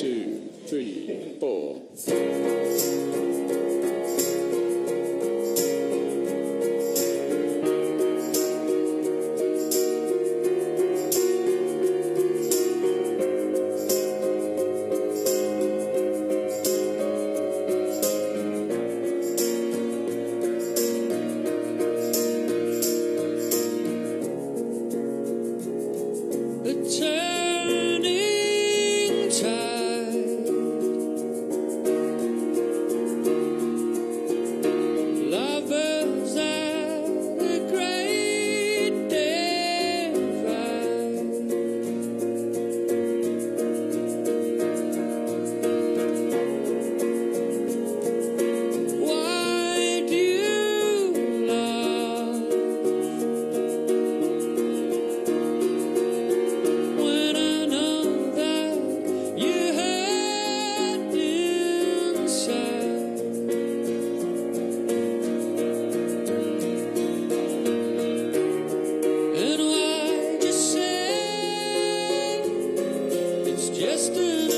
two, three, four. Why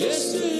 Just